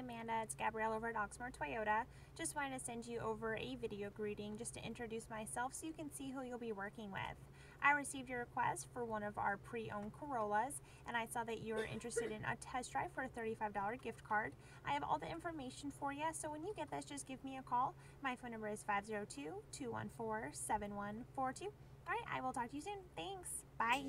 Amanda. It's Gabrielle over at Oxmoor Toyota. Just wanted to send you over a video greeting just to introduce myself so you can see who you'll be working with. I received your request for one of our pre-owned Corollas and I saw that you were interested in a test drive for a $35 gift card. I have all the information for you, so when you get this, just give me a call. My phone number is 502-214-7142. All right, I will talk to you soon. Thanks. Bye.